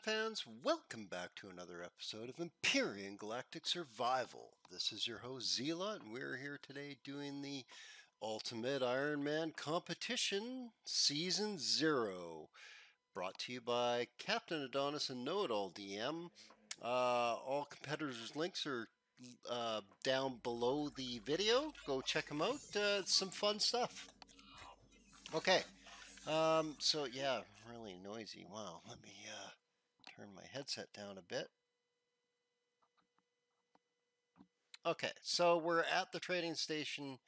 Fans, welcome back to another episode of Empyrion Galactic Survival. This is your host Zeellott, and we're here today doing the Ultimate Iron Man Competition Season 0. Brought to you by Captain Adonis and Know It All DM. Uh, all competitors' links are uh, down below the video. Go check them out. Uh, it's some fun stuff. Okay. Um, so yeah, really noisy. Wow. Let me uh, turn my headset down a bit. Okay, so we're at the trading station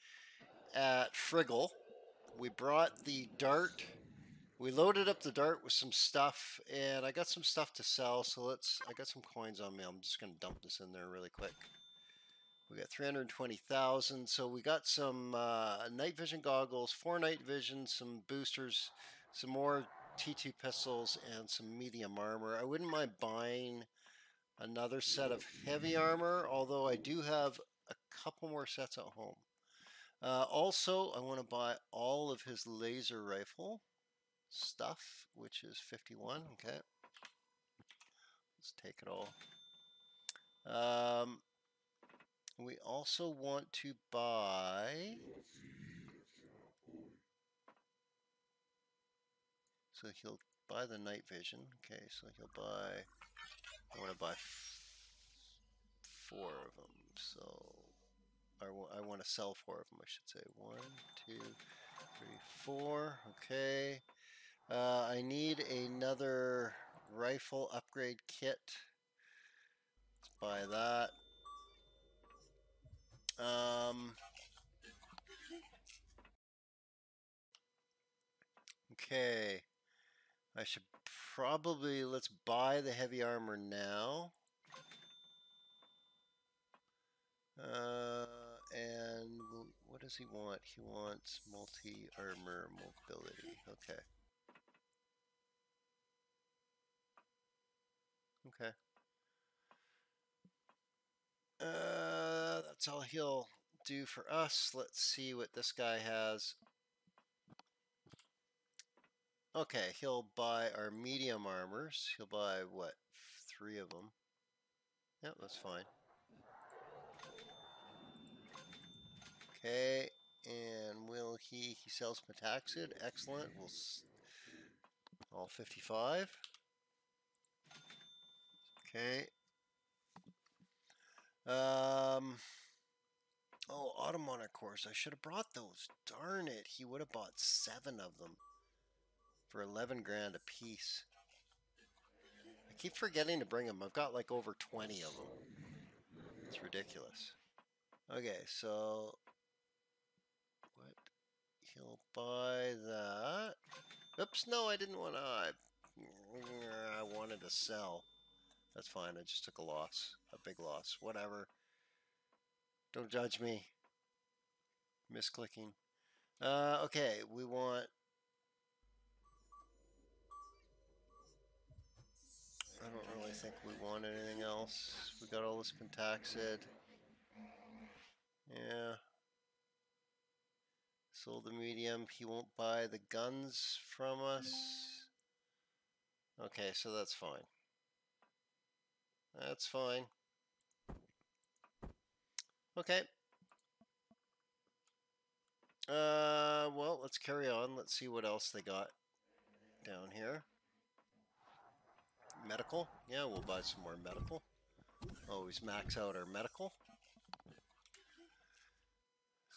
at Frigil. We brought the dart. We loaded up the dart with some stuff, and I got some stuff to sell. So let's. I got some coins on me. I'm just gonna dump this in there really quick. We got 320,000. So we got some uh, night vision goggles, four night vision, some boosters, some more T2 pistols, and some medium armor. I wouldn't mind buying another set of heavy armor, although I do have a couple more sets at home. Uh, also, I want to buy all of his laser rifle stuff, which is 51. Okay. Let's take it all. Um, we also want to buy. So he'll buy the night vision. Okay, so he'll buy. I want to buy four of them. So I want to sell four of them, I should say. One, two, three, four. Okay. Uh, I need another rifle upgrade kit. Let's buy that. Um, okay. I should probably, let's buy the heavy armor now. Uh, and what does he want? He wants multi-armor mobility. Okay. Okay. Uh, that's all he'll do for us. Let's see what this guy has. Okay, he'll buy our medium armors. He'll buy, what, three of them. Yep, that's fine. Okay, and will he, he sells Pentaxid. Excellent. We'll, all 55. Okay, um, oh, Autominer cores. I should have brought those. Darn it. He would have bought seven of them for 11 grand a piece. I keep forgetting to bring them. I've got like over 20 of them. It's ridiculous. Okay, so what? He'll buy that. Oops, no, I didn't want to. I, I wanted to sell. That's fine. I just took a loss, a big loss. Whatever. Don't judge me. Misclicking. Uh, okay, we want. I don't really think we want anything else. We got all this pentaxid. Yeah. Sold the medium. He won't buy the guns from us. Okay, so that's fine. That's fine. Okay. Uh, well, let's carry on. Let's see what else they got down here. Medical. Yeah, we'll buy some more medical. Always max out our medical.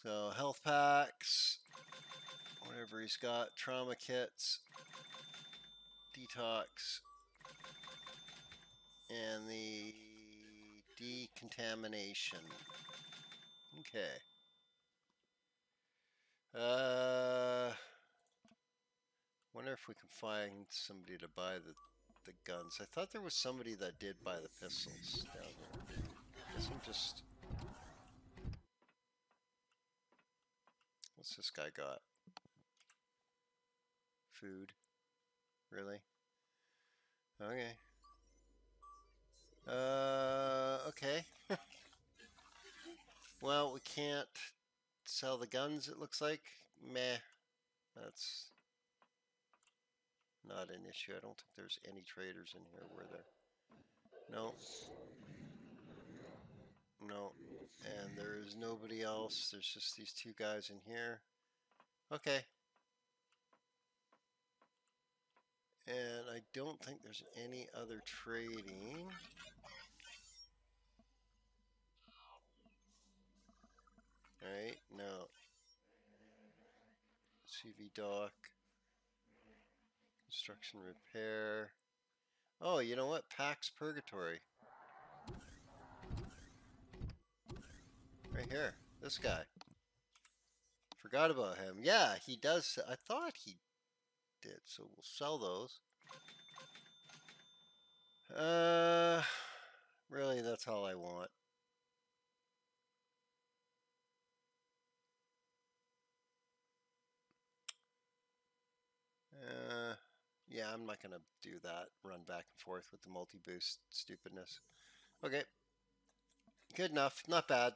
So, health packs. Whatever he's got. Trauma kits. Detox and the decontamination. Okay. Uh, wonder if we can find somebody to buy the the guns. I thought there was somebody that did buy the pistols down there. Guess I'm just. What's this guy got? Food. Really? Okay. Uh, okay. well, we can't sell the guns, it looks like. Meh. That's... not an issue. I don't think there's any traders in here, were there? No. No. And there is nobody else. There's just these two guys in here. Okay. And I don't think there's any other trading. Alright, no. CV dock. Construction repair. Oh, you know what? Pax Purgatory. Right here. This guy. Forgot about him. Yeah, he does. I thought he did, so we'll sell those. Uh, really, that's all I want. Uh, yeah, I'm not going to do that. Run back and forth with the multi-boost stupidness. Okay. Good enough. Not bad.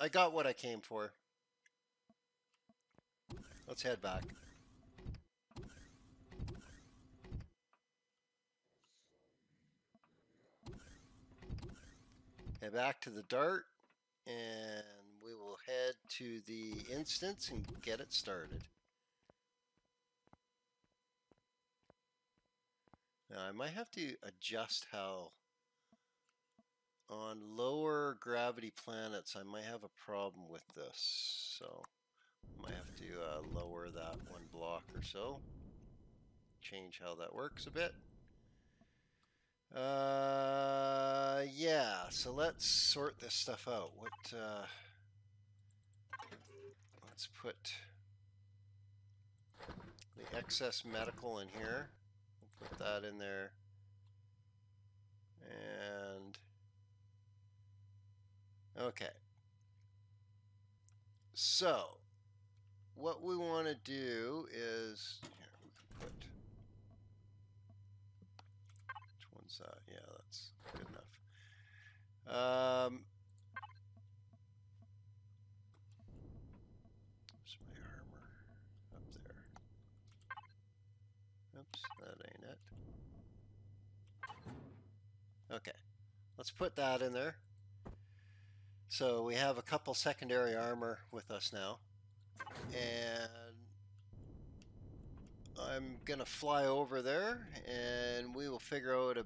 I got what I came for. Let's head back. Head back to the dart and we will head to the instance and get it started. Now I might have to adjust how on lower gravity planets I might have a problem with this. So I might have to uh, lower that one block or so. Change how that works a bit. Uh yeah so let's sort this stuff out. What uh, let's put the excess medical in here Put that in there. And okay. So what we want to do is here we can put which one's that? Yeah, that's good enough. Um, Okay, let's put that in there. So we have a couple secondary armor with us now. And I'm going to fly over there and we will figure out a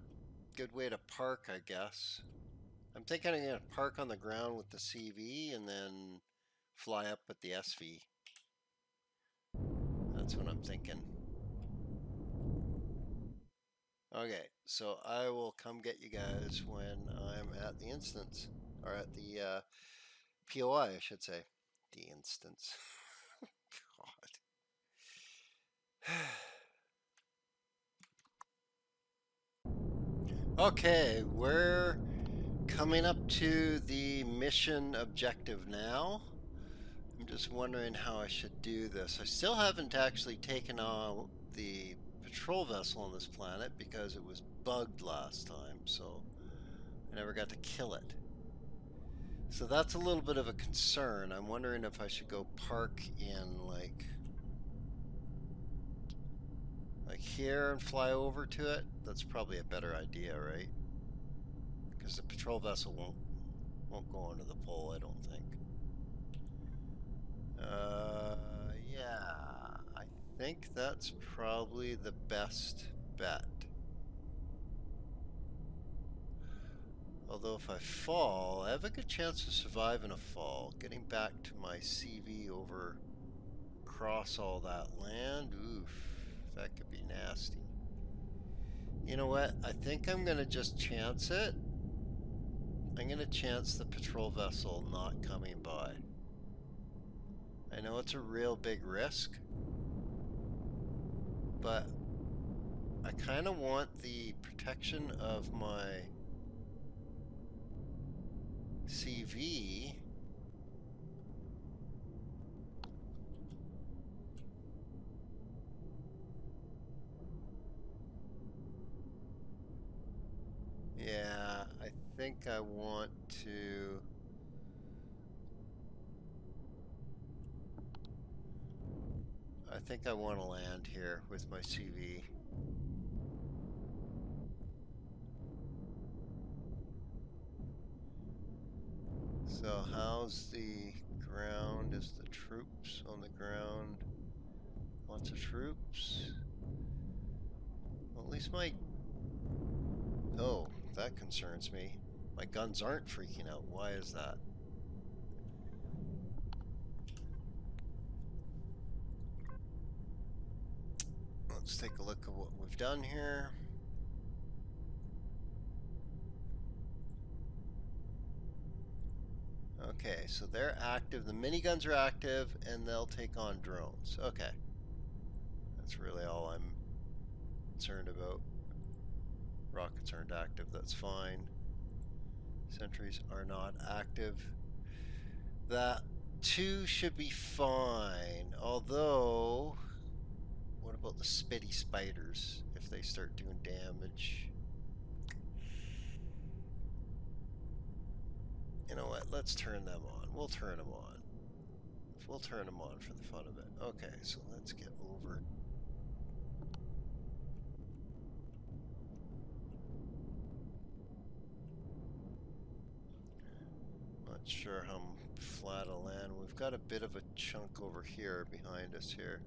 good way to park, I guess. I'm thinking I'm going to park on the ground with the CV and then fly up with the SV. That's what I'm thinking. Okay, so I will come get you guys when I'm at the instance, or at the uh, POI, I should say. The instance. God. okay, we're coming up to the mission objective now. I'm just wondering how I should do this. I still haven't actually taken on the patrol vessel on this planet because it was bugged last time, so I never got to kill it. So that's a little bit of a concern. I'm wondering if I should go park in like like here and fly over to it. That's probably a better idea, right? Because the patrol vessel won't won't go onto the pole, I don't think. Uh, yeah I think that's probably the best bet. Although if I fall, I have a good chance of surviving a fall. Getting back to my CV over across all that land, oof, that could be nasty. You know what? I think I'm going to just chance it. I'm going to chance the patrol vessel not coming by. I know it's a real big risk, but I kind of want the protection of my CV Yeah, I think I want to I think I want to land here with my CV. So how's the ground? Is the troops on the ground? Lots of troops. Well, at least my... Oh, that concerns me. My guns aren't freaking out. Why is that? Let's take a look at what we've done here. Okay, so they're active. The miniguns are active, and they'll take on drones. Okay. That's really all I'm concerned about. Rockets aren't active, that's fine. Sentries are not active. That two should be fine, although... What about the spitty spiders, if they start doing damage? You know what? Let's turn them on. We'll turn them on. We'll turn them on for the fun of it. Okay, so let's get over. Not sure how flat a land. We've got a bit of a chunk over here behind us here.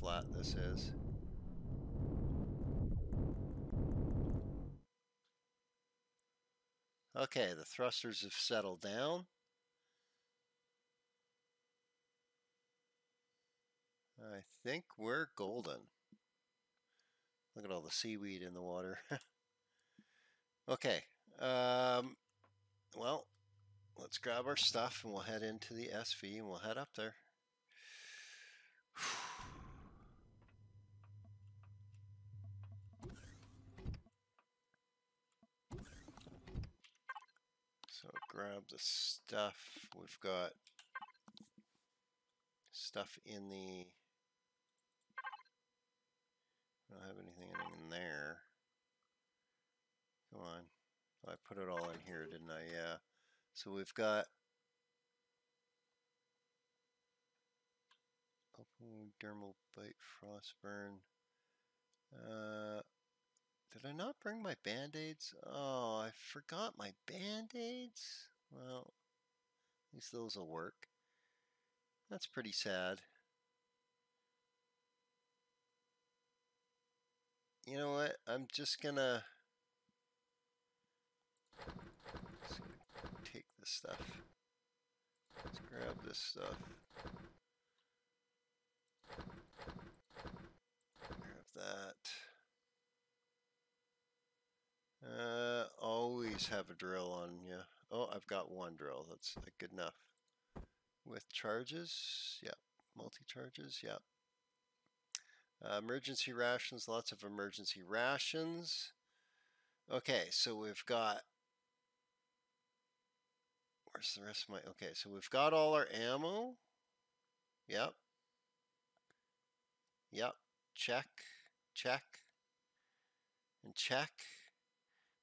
Flat this is. Okay, the thrusters have settled down. I think we're golden. Look at all the seaweed in the water. okay, um, well, let's grab our stuff and we'll head into the SV and we'll head up there. grab the stuff. We've got stuff in the... I don't have anything in there. Come on. I put it all in here, didn't I? Yeah. So we've got open dermal bite frostburn. Uh, did I not bring my band-aids? Oh, I forgot my band-aids. Well, at least those will work. That's pretty sad. You know what? I'm just gonna, take this stuff. Let's grab this stuff. Grab that. Uh, always have a drill on you. Oh, I've got one drill. That's like, good enough. With charges, yep. Multi-charges, yep. Uh, emergency rations, lots of emergency rations. Okay, so we've got, where's the rest of my, okay, so we've got all our ammo. Yep. Yep, check, check, and check.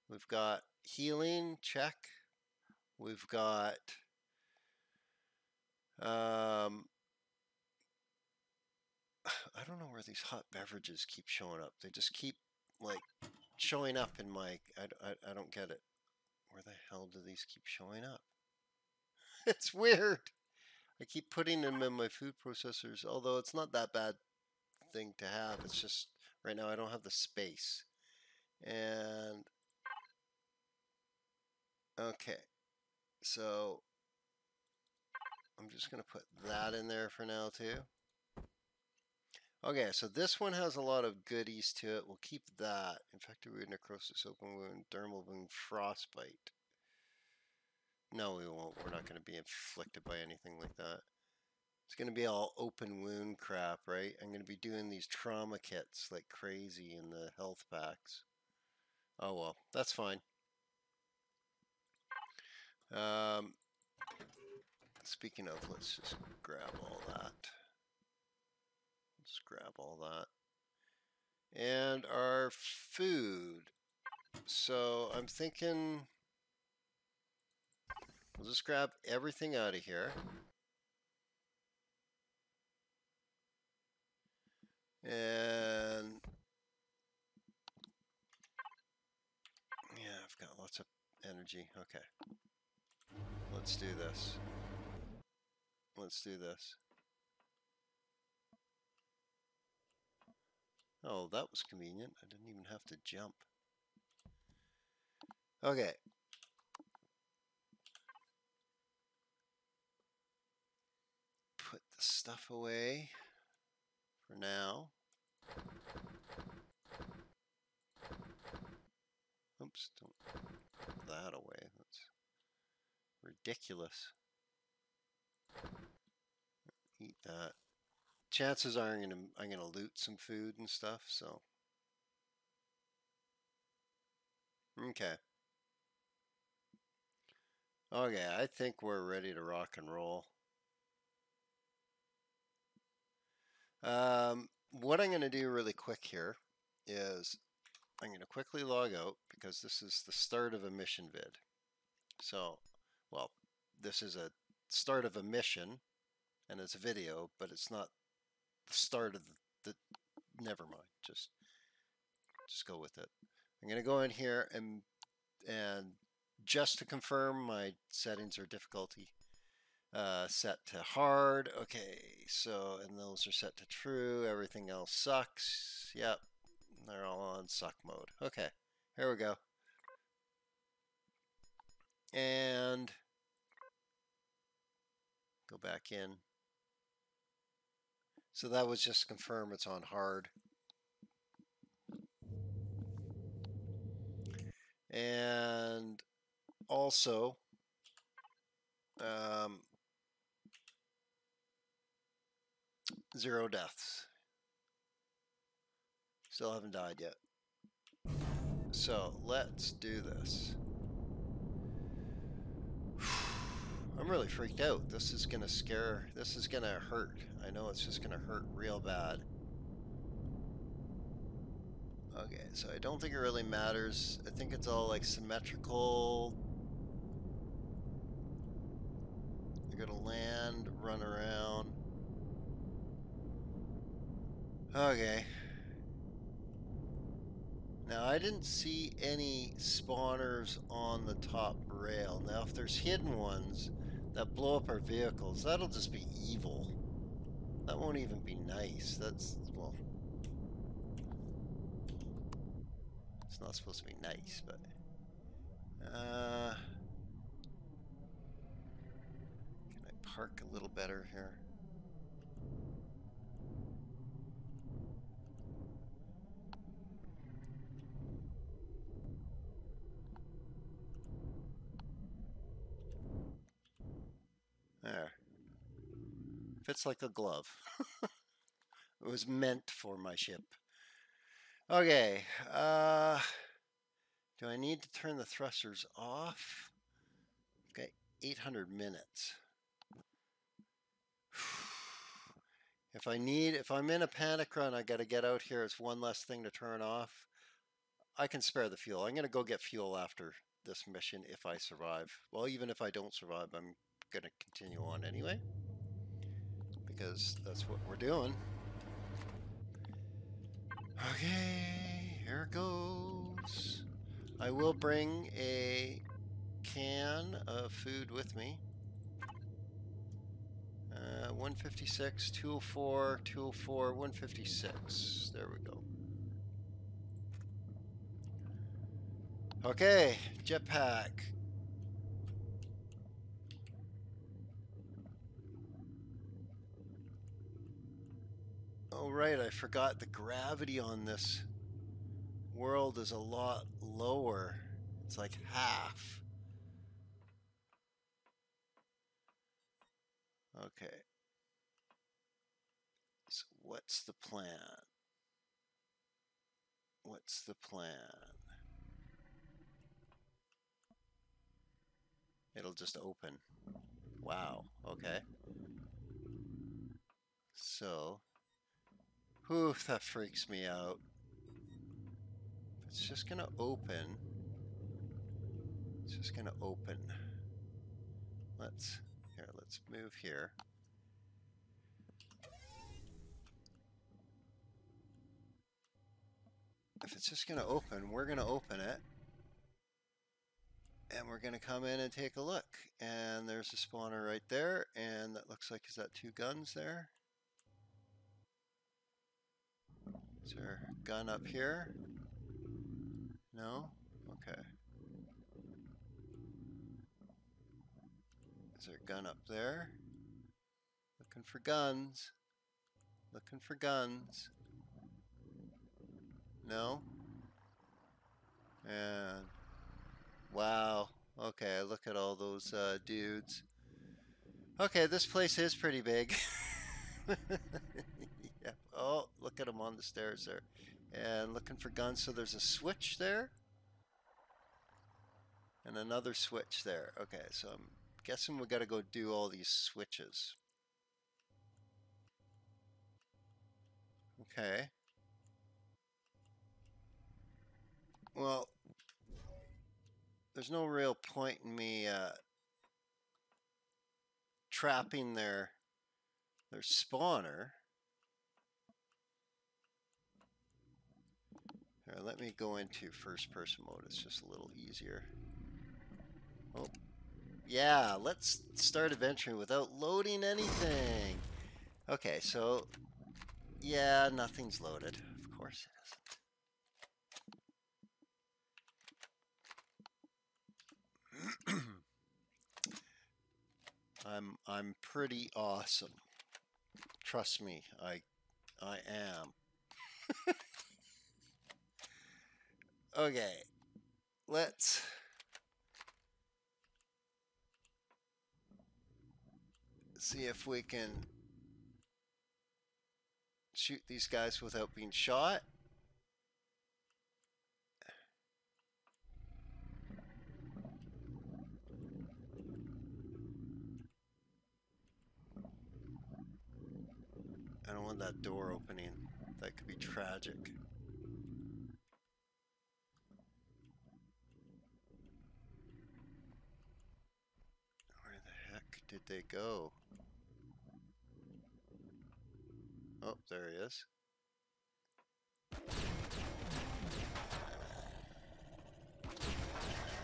We've got healing, check. We've got um, I don't know where these hot beverages keep showing up. They just keep like showing up in my. I, I, I don't get it. Where the hell do these keep showing up? it's weird. I keep putting them in my food processors, although it's not that bad thing to have. It's just right now I don't have the space. And Okay, so I'm just going to put that in there for now too. Okay, so this one has a lot of goodies to it. We'll keep that. Infected wound, necrosis, open wound, dermal wound, frostbite. No, we won't. We're not going to be inflicted by anything like that. It's going to be all open wound crap, right? I'm going to be doing these trauma kits like crazy in the health packs. Oh well, that's fine. Um, speaking of, let's just grab all that. Let's grab all that. And our food. So I'm thinking we'll just grab everything out of here. And yeah, I've got lots of energy. Okay. Let's do this. Let's do this. Oh, that was convenient. I didn't even have to jump. Okay. Put the stuff away for now. Oops, don't put that away. Ridiculous. Eat that. Chances are I'm gonna I'm gonna loot some food and stuff, so Okay. Okay, I think we're ready to rock and roll. Um, what I'm going to do really quick here is I'm going to quickly log out because this is the start of a mission vid. So, well, this is a start of a mission and it's a video, but it's not the start of the, the never mind. Just just go with it. I'm going to go in here and and just to confirm my settings are difficulty uh, set to hard. Okay, so and those are set to true. Everything else sucks. Yep, they're all on suck mode. Okay, here we go. And go back in. So that was just confirm it's on hard. And also, um, zero deaths. Still haven't died yet. So let's do this. I'm really freaked out. This is gonna scare, this is gonna hurt. I know it's just gonna hurt real bad. Okay, so I don't think it really matters. I think it's all like symmetrical. You're gonna land, run around. Okay. Now I didn't see any spawners on the top rail. Now if there's hidden ones that blow up our vehicles, that'll just be evil. That won't even be nice. That's, well, It's not supposed to be nice, but... Uh, can I park a little better here? There. Fits like a glove. it was meant for my ship. Okay. Uh, do I need to turn the thrusters off? Okay, 800 minutes. If I need, if I'm in a panic run, I got to get out here. It's one less thing to turn off. I can spare the fuel. I'm going to go get fuel after this mission if I survive. Well, even if I don't survive, I'm going to continue on anyway. Because that's what we're doing. Okay, here it goes. I will bring a can of food with me. Uh, 156, 204, 204, 156. There we go. Okay, jetpack. Oh, right, I forgot the gravity on this world is a lot lower. It's like half. Okay. So what's the plan? What's the plan? It'll just open. Wow, okay. So, Whew, that freaks me out. It's just gonna open. It's just gonna open. Let's, here, let's move here. if it's just to open, we're to open it. And we're to come in and take a look. And there's a spawner right there. And that looks like, is that two guns there? Is there a gun up here? No? Okay. Is there a gun up there? Looking for guns. Looking for guns. No? And wow. Okay, look at all those uh, dudes. Okay, this place is pretty big. yeah. Oh, look at them on the stairs there. And looking for guns. So there's a switch there. And another switch there. Okay, so I'm guessing we got to go do all these switches. Okay. Well, there's no real point in me uh, trapping their their spawner. Here, let me go into first person mode. It's just a little easier. Oh, yeah, let's start adventuring without loading anything. Okay, so, yeah, nothing's loaded. Of course it isn't. I'm I'm pretty awesome. Trust me, I I am. Okay. Let's see if we can shoot these guys without being shot. I don't want that door opening. That could be tragic. Where the heck did they go? Oh, there he is.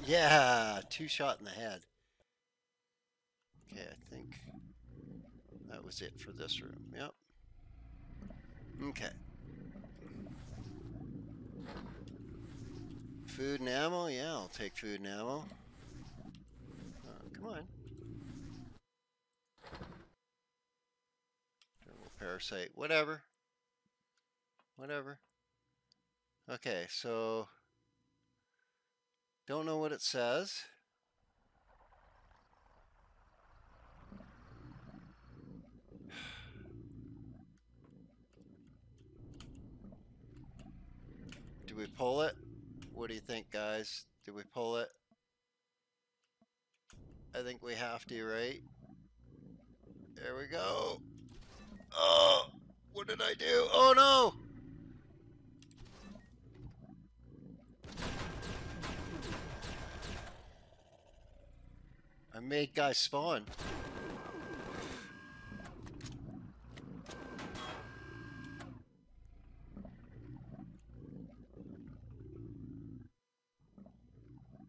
Yeah, two shot in the head. Okay, I think that was it for this room. Yep. Okay. Food and ammo? Yeah, I'll take food and ammo. Uh, come on. Parasite. Whatever. Whatever. Okay, so... Don't know what it says. Do we pull it? What do you think, guys? Do we pull it? I think we have to, right? There we go. Oh, what did I do? Oh no! I made guys spawn.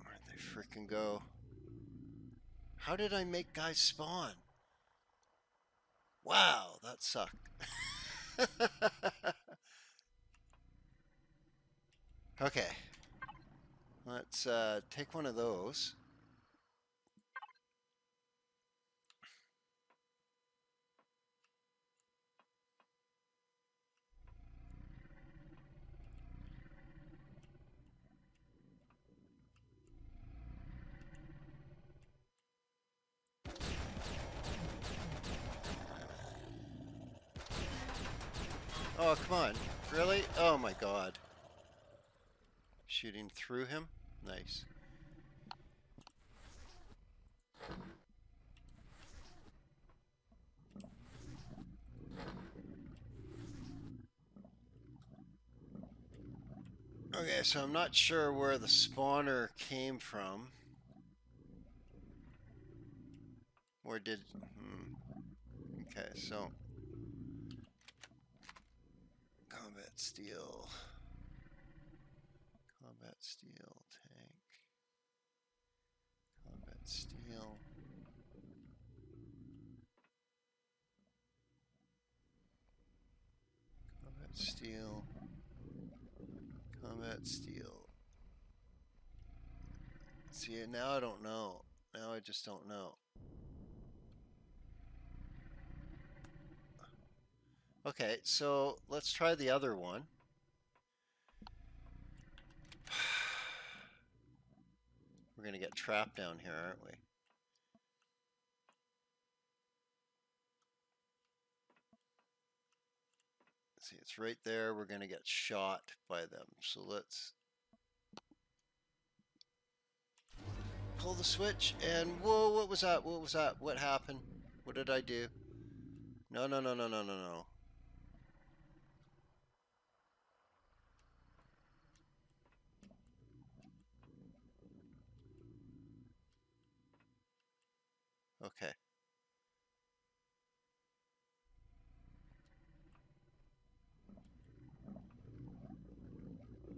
Where'd they freaking go? How did I make guys spawn? Wow, that sucked. okay. Let's uh, take one of those. Oh, come on. Really? Oh my god. Shooting through him? Nice. Okay, so I'm not sure where the spawner came from. Where did... Hmm. Okay, so... Combat steel. Combat steel tank. Combat steel. Combat steel. Combat steel. See, now I don't know. Now I just don't know. Okay, so let's try the other one. We're going to get trapped down here, aren't we? See, it's right there. We're going to get shot by them. So let's pull the switch and whoa, what was that? What was that? What happened? What did I do? No, no, no, no, no, no, no. Okay.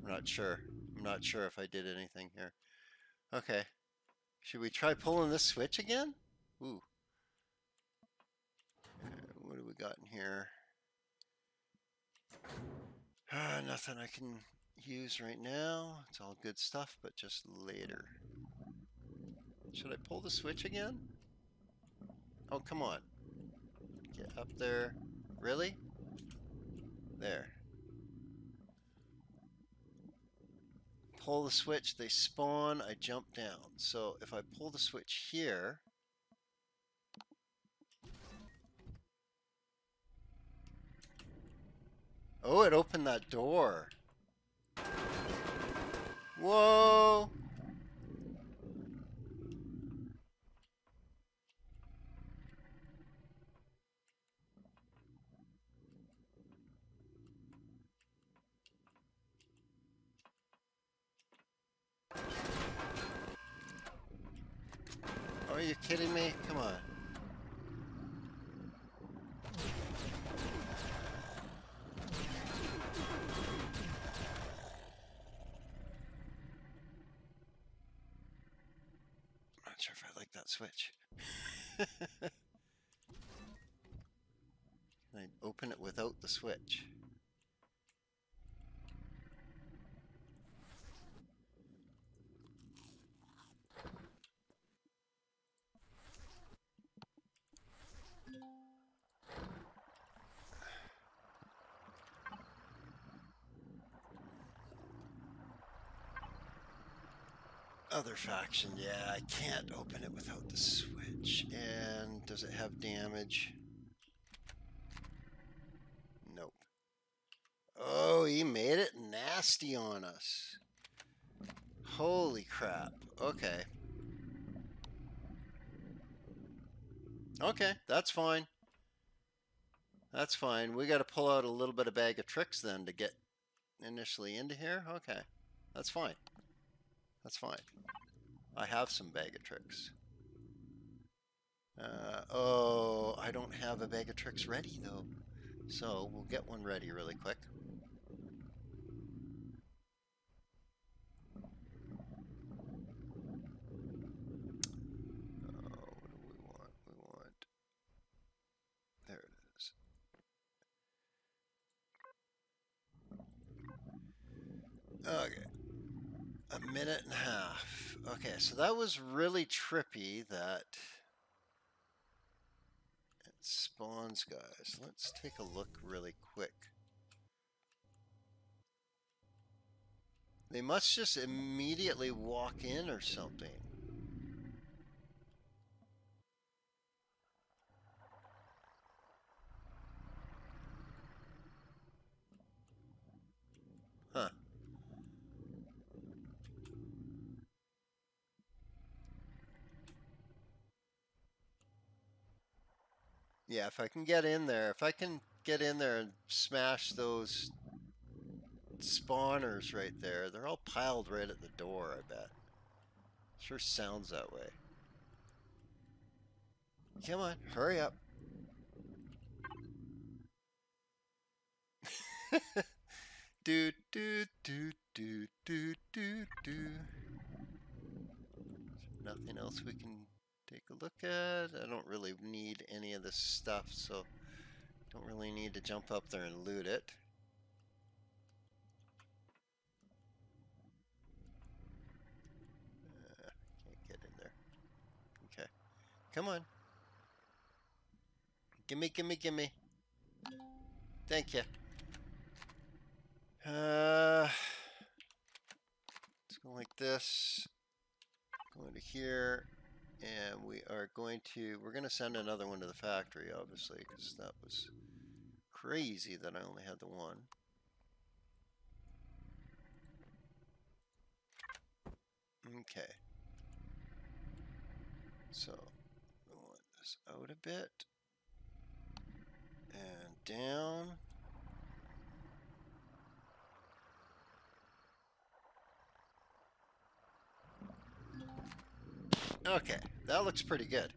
I'm not sure. I'm not sure if I did anything here. Okay. Should we try pulling this switch again? Ooh. Uh, what do we got in here? Uh, nothing I can use right now. It's all good stuff, but just later. Should I pull the switch again? Oh, come on. Get up there. Really? There. Pull the switch, they spawn, I jump down. So if I pull the switch here, Oh, it opened that door. Whoa! You kidding me? Come on. I'm not sure if I like that switch. Can I open it without the switch? Other faction, yeah, I can't open it without the switch. And does it have damage? Nope. Oh, he made it nasty on us. Holy crap. Okay. Okay, that's fine. That's fine. We got to pull out a little bit of bag of tricks then to get initially into here. Okay, that's fine. That's fine. I have some bag of tricks. Uh, oh, I don't have a bag of tricks ready though. So we'll get one ready really quick. Oh, what do we want? We want. There it is. Okay. A minute and a half. Okay, so that was really trippy that it spawns guys. Let's take a look really quick. They must just immediately walk in or something. Huh. Yeah, if I can get in there, if I can get in there and smash those spawners right there, they're all piled right at the door, I bet. Sure sounds that way. Come on, hurry up. do do do do do do do. Nothing else we can take a look at. I don't really need any of this stuff, so don't really need to jump up there and loot it. Uh, can't get in there. Okay. Come on. Gimme, gimme, gimme. Thank you. Uh, let's go like this. Go into here, and we are going to, we're going to send another one to the factory, obviously, because that was crazy that I only had the one. Okay. So, this out a bit. And down. Okay, that looks pretty good.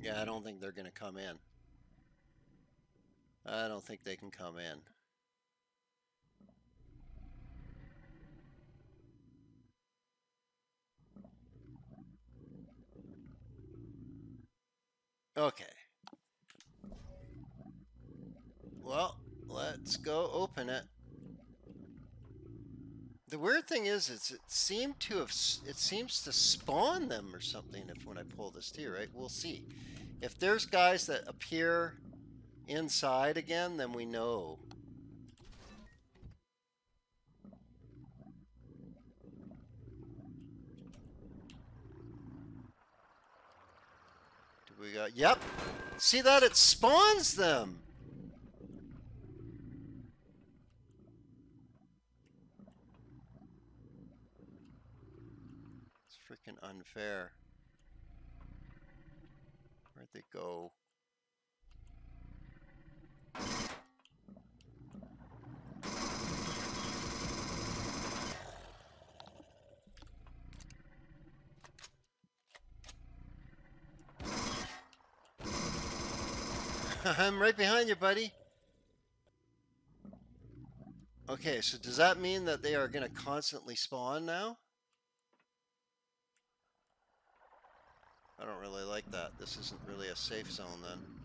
Yeah, I don't think they're going to come in. I don't think they can come in. Okay. Well, let's go open it. The weird thing is, it seemed to have, it seems to spawn them or something if when I pull this too, right? We'll see. If there's guys that appear inside again, then we know. Do we got, yep. See that? It spawns them. Freaking unfair. Where'd they go? I'm right behind you, buddy. Okay, so does that mean that they are going to constantly spawn now? I don't really like that. This isn't really a safe zone then.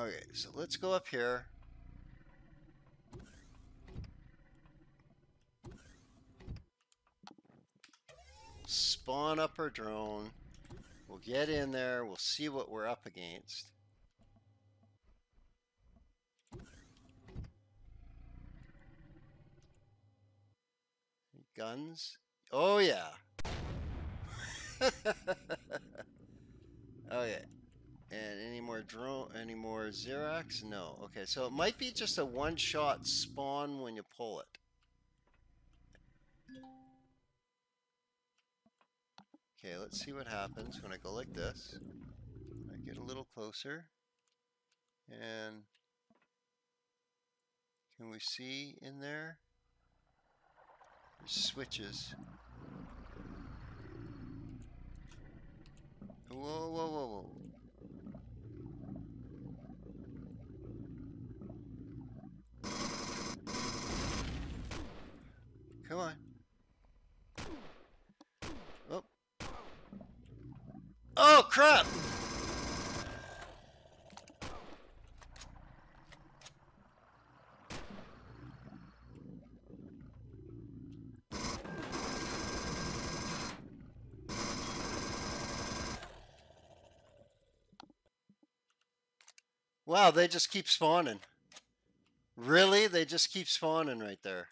Okay, so let's go up here. Spawn up our drone. We'll get in there. We'll see what we're up against. Guns? Oh, yeah. yeah. And any more drone, any more Zirax? No. Okay, so it might be just a one-shot spawn when you pull it. Okay, let's see what happens when I go like this. I get a little closer. And can we see in there? There's switches. Whoa, whoa, whoa, whoa. Come on. Oh. Oh, crap! Wow, they just keep spawning. Really? They just keep spawning right there.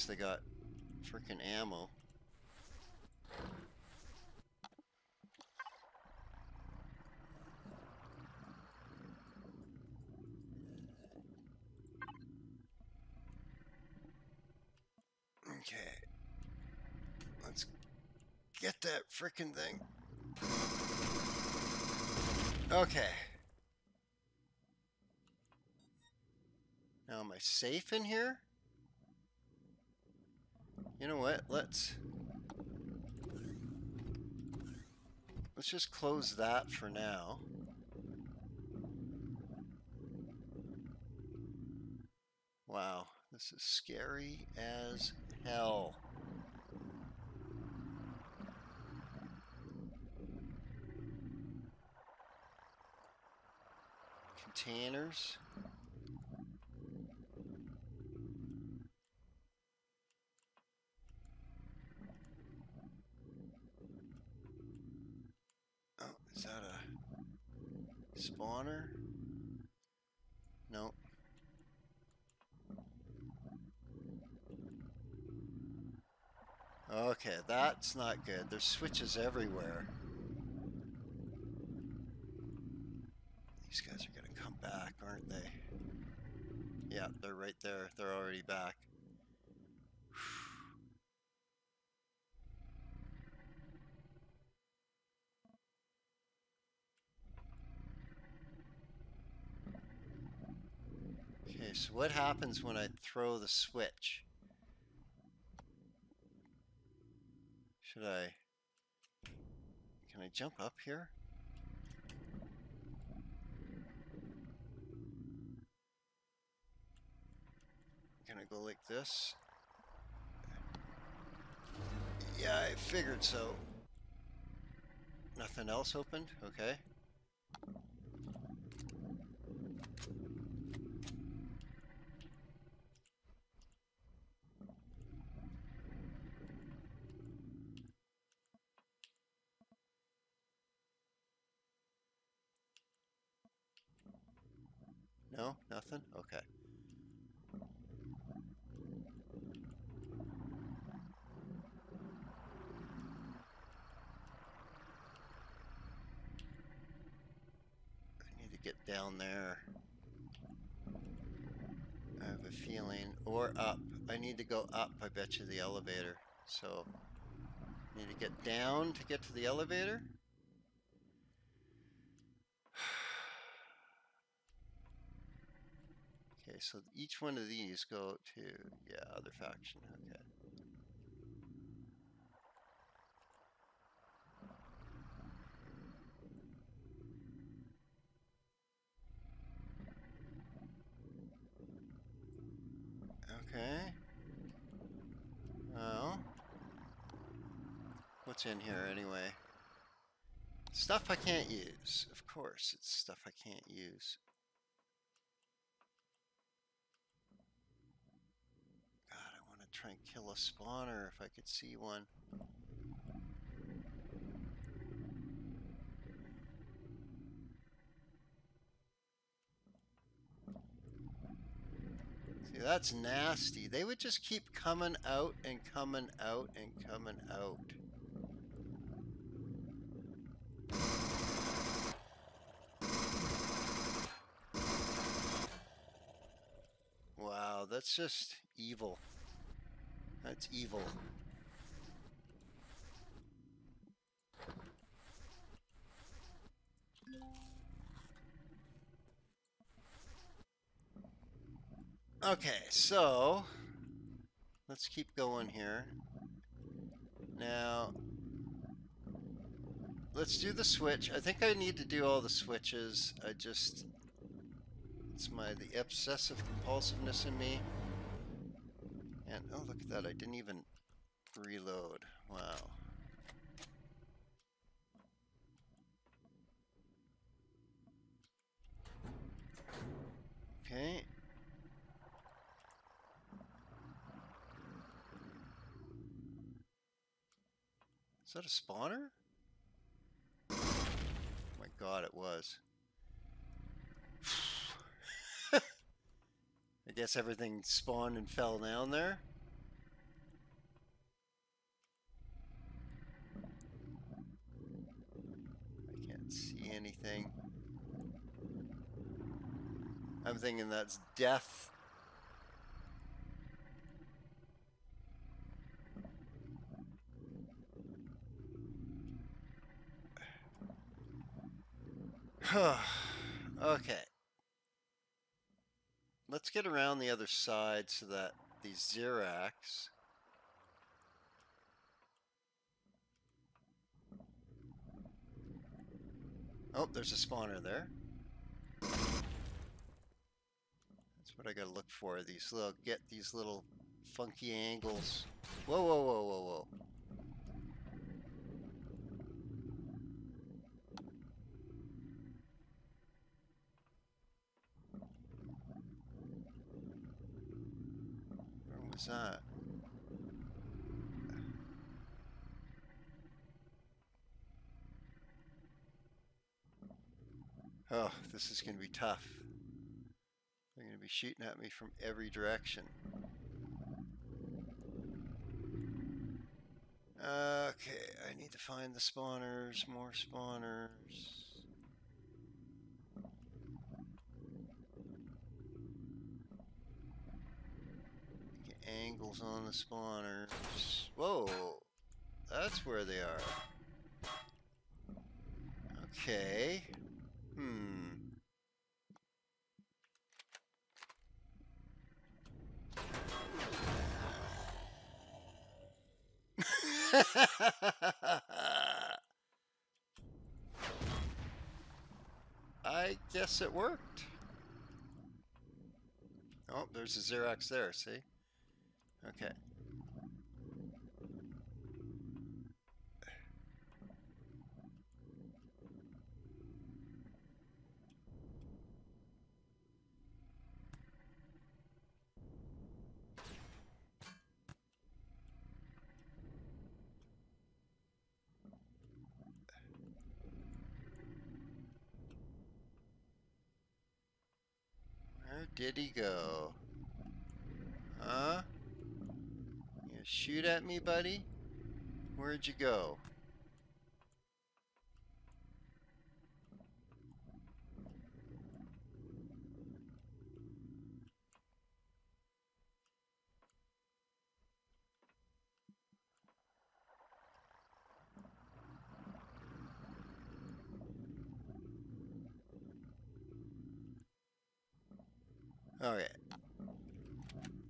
least they got freaking ammo. Okay. Let's get that freaking thing. Okay. Now, am I safe in here? You know what? Let's... Let's just close that for now. Wow, this is scary as hell. Containers. Oh, is that a spawner? No. Okay, that's not good. There's switches everywhere. These guys are gonna come back, aren't they? Yeah, they're right there. They're already back. So what happens when I throw the switch? Should I... Can I jump up here? Can I go like this? Yeah, I figured so. Nothing else opened? Okay. No? Nothing? Okay. I need to get down there. I have a feeling. Or up. I need to go up, I bet you, the elevator. So, need to get down to get to the elevator? Okay, so each one of these go to, yeah, other faction, okay. Okay. Well, what's in here anyway? Stuff I can't use. Of course, it's stuff I can't use. God, I want to try and kill a spawner if I could see one. See, that's nasty. They would just keep coming out and coming out and coming out. Wow, that's just evil. That's evil. Okay, so let's keep going here. Now, let's do the switch. I think I need to do all the switches. I just, it's my, the obsessive compulsiveness in me. And, oh, look at that. I didn't even reload. Wow. Okay. Is that a spawner? Oh my god, it was. I guess everything spawned and fell down there. I can't see anything. I'm thinking that's death. okay. Let's get around the other side so that the Zirax Oh, there's a spawner there. That's what I gotta look for. These little, get these little funky angles. Whoa, whoa, whoa, whoa, whoa. Where was Oh, this is going to be tough. They're going to be shooting at me from every direction. Okay, I need to find the spawners, more spawners. Get angles on the spawners. Whoa, that's where they are. Okay. Hmm. I guess it worked. Oh, there's a Zirax there, see? Okay. Where did he go? Huh? Shoot at me, buddy? Where'd you go? Okay.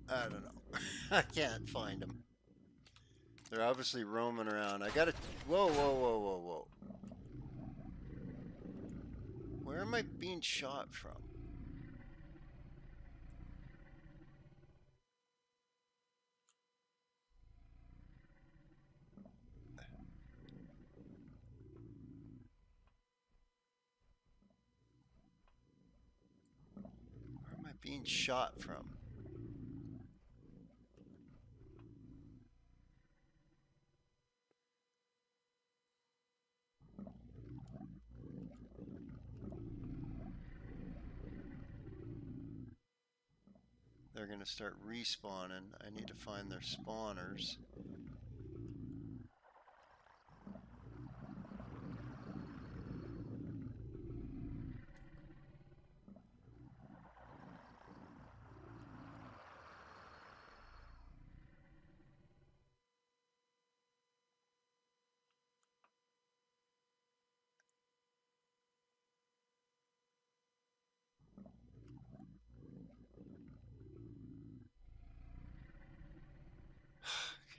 I don't know. I can't find them. They're obviously roaming around. I gotta... Whoa, whoa, whoa, whoa, whoa. Where am I being shot from? Where am I being shot from? They're going to start respawning. I need to find their spawners.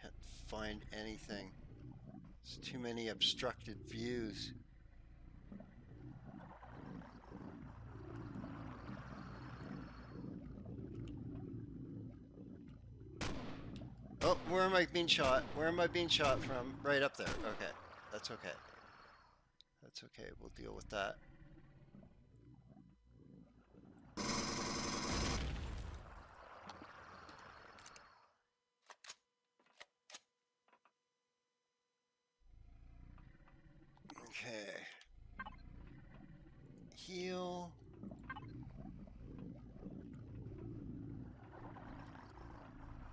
Can't find anything. There's too many obstructed views. Oh, where am I being shot? Where am I being shot from? Right up there. Okay. That's okay. That's okay. We'll deal with that. Okay. Heal.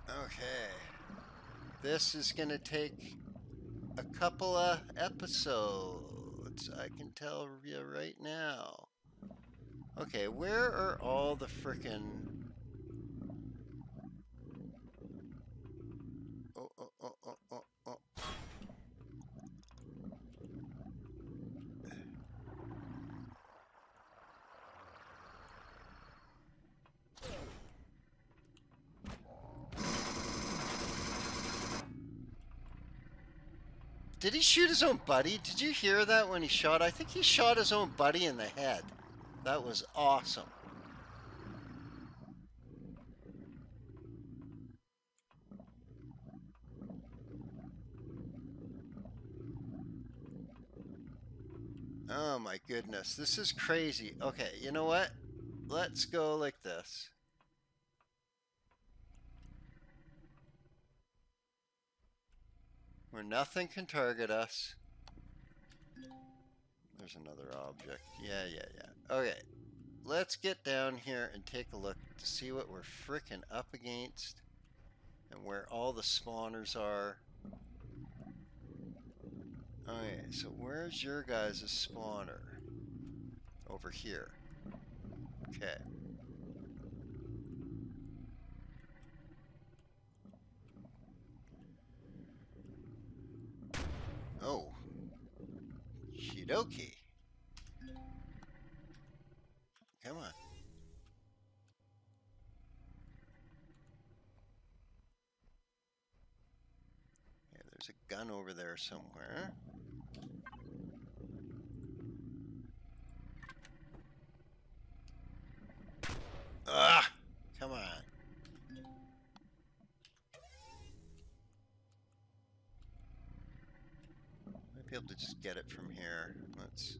Okay. This is going to take a couple of episodes. I can tell you right now. Okay, where are all the frickin' Oh, oh, oh, oh, oh, oh. Did he shoot his own buddy? Did you hear that when he shot? I think he shot his own buddy in the head. That was awesome. Oh my goodness, this is crazy. Okay, you know what? Let's go like this. Where nothing can target us. There's another object. Yeah, yeah, yeah. Okay, let's get down here and take a look to see what we're fricking up against and where all the spawners are. Okay, so where's your guys' spawner? Over here. Okay. Oh. Shidoki. Come on. Yeah, there's a gun over there somewhere. Ah! Come on. Might be able to just get it from here. Let's.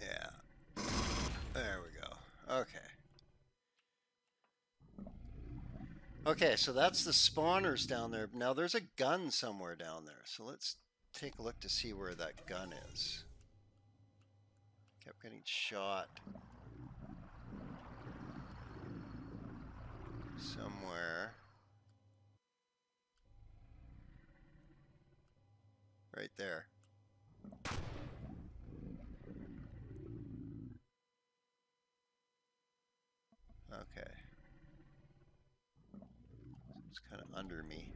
Yeah. There we go. Okay. Okay, so that's the spawners down there. Now there's a gun somewhere down there. So let's take a look to see where that gun is. Kept getting shot. Somewhere. Right there. Okay. It's kind of under me.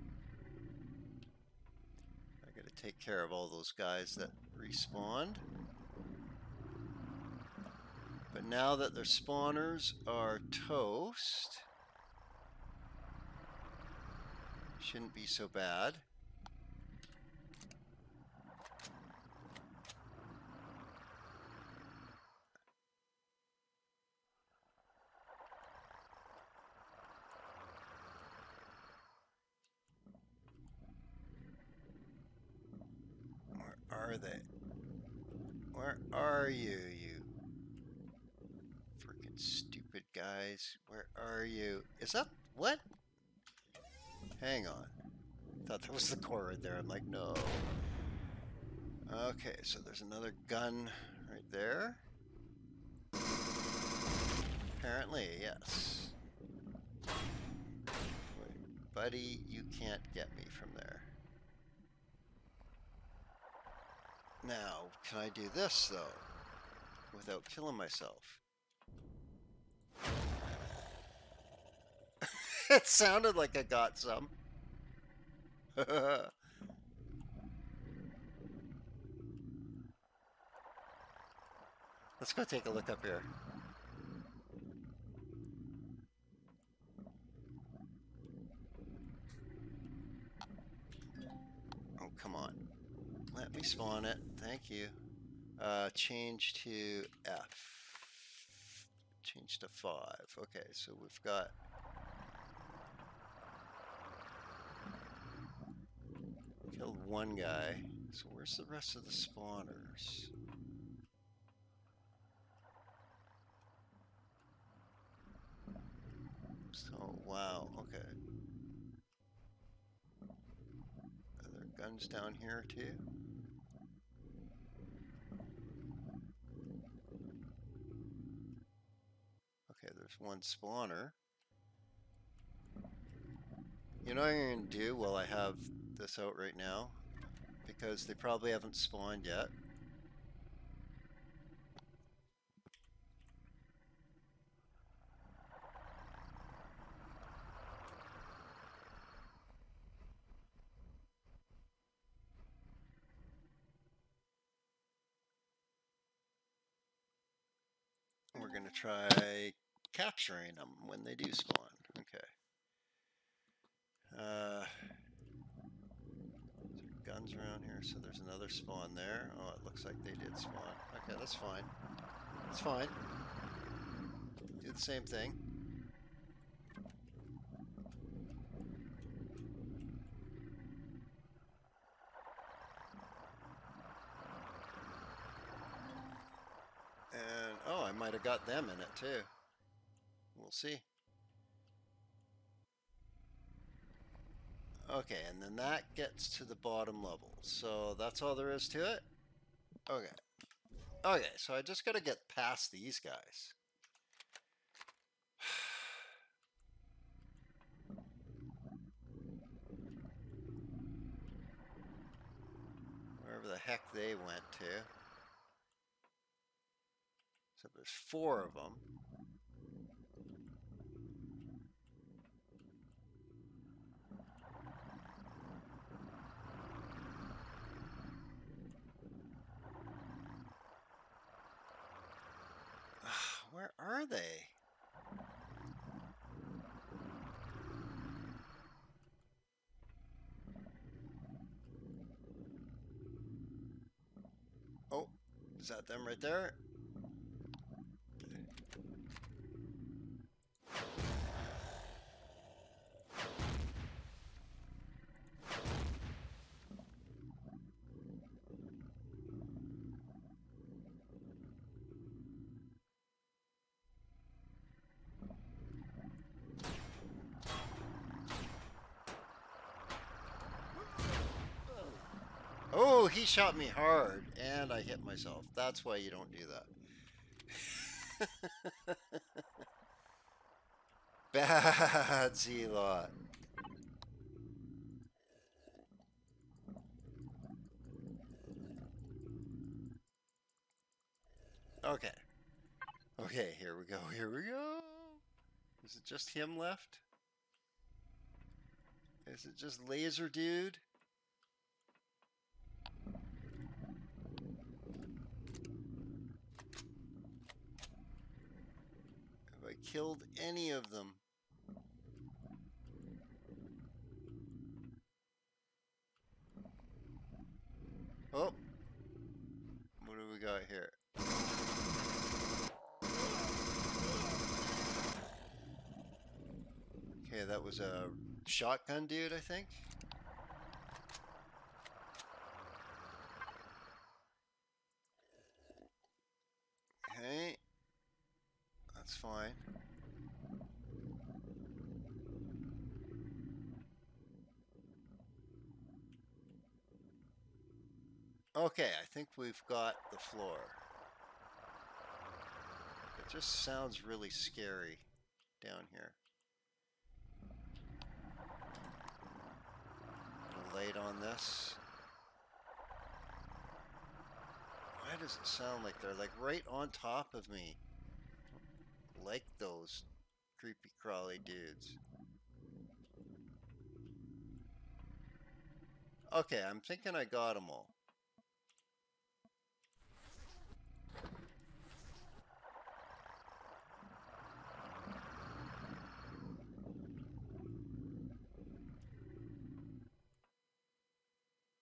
I gotta take care of all those guys that respawned. But now that their spawners are toast, shouldn't be so bad. Where are they? Where are you, you freaking stupid guys? Where are you? Is that what? Hang on. Thought that was the core right there. I'm like, no. Okay, so there's another gun right there. Apparently, yes. Wait, buddy, you can't get me from there. Now, can I do this, though? Without killing myself? it sounded like I got some. Let's go take a look up here. Oh, come on. Let me spawn it. Thank you. Uh, change to F. Change to 5. Okay, so we've got... Killed one guy. So where's the rest of the spawners? So, wow, okay. Are there guns down here too? There's one spawner. You know what I'm going to do while I have this out right now? Because they probably haven't spawned yet. try capturing them when they do spawn. Okay. Uh, guns around here? So there's another spawn there. Oh, it looks like they did spawn. Okay, that's fine. That's fine. Do the same thing. And, oh, I might have got them in it too. We'll see. Okay, and then that gets to the bottom level. So that's all there is to it? Okay. Okay, so I just got to get past these guys. Wherever the heck they went to. So there's four of them. Where are they? Oh, is that them right there? Oh, he shot me hard, and I hit myself. That's why you don't do that. Bad Zeellott. Okay. Okay, here we go, here we go. Is it just him left? Is it just Laser Dude? Have I killed any of them? Oh. What do we got here? Okay, that was a shotgun dude, I think. Okay. That's fine. Okay, I think we've got the floor. It just sounds really scary down here. Late on this. Why does it sound like they're like right on top of me? Like those creepy crawly dudes. Okay, I'm thinking I got them all.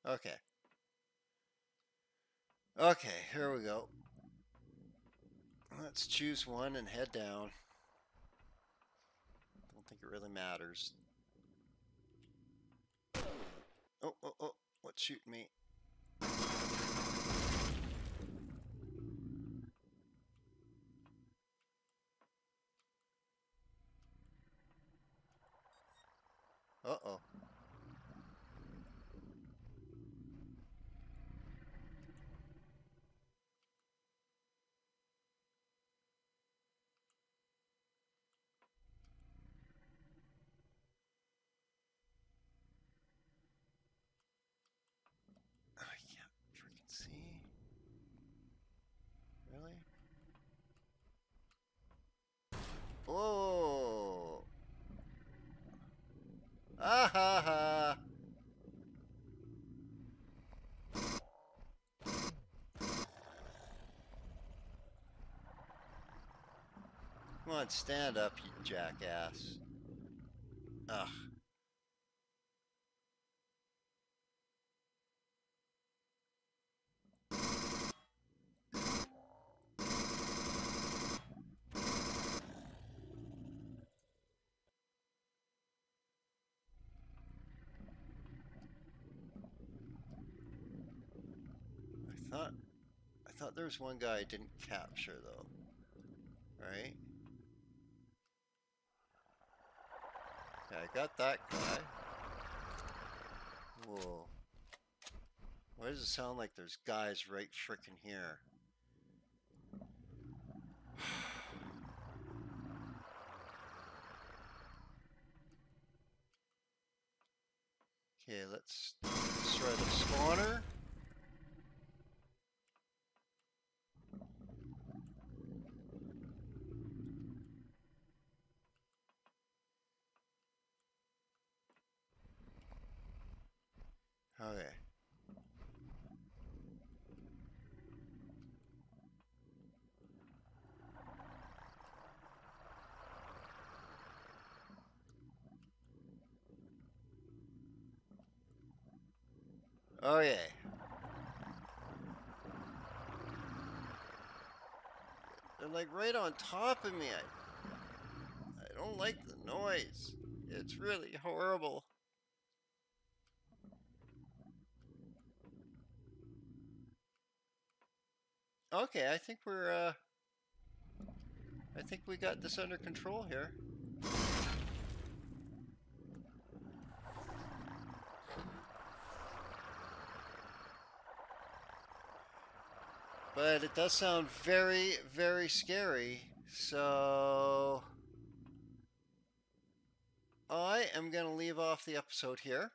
Okay. Okay, here we go. Let's choose one and head down. Don't think it really matters. Oh, oh, oh, what's shooting me? Uh-oh. I can't freaking see. Really? Oh! Ah ha ha! On, stand up, you jackass. Ugh. I thought I thought there was one guy I didn't capture though. Right? I got that guy. Whoa. Why does it sound like there's guys right frickin' here? Okay, let's destroy the spawner. Okay. Okay. They're like right on top of me. I, I don't like the noise. It's really horrible. Okay, I think we're, uh, I think we got this under control here. But it does sound very, very scary. So I am going to leave off the episode here.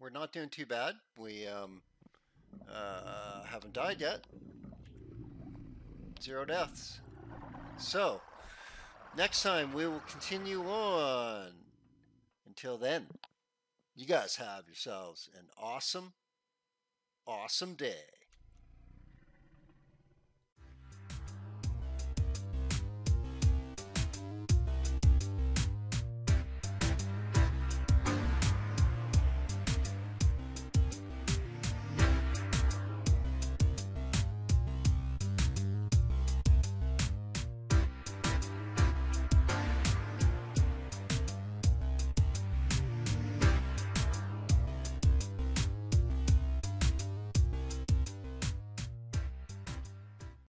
We're not doing too bad. We um, uh, haven't died yet. Zero deaths. So, next time we will continue on. Until then, you guys have yourselves an awesome, awesome day.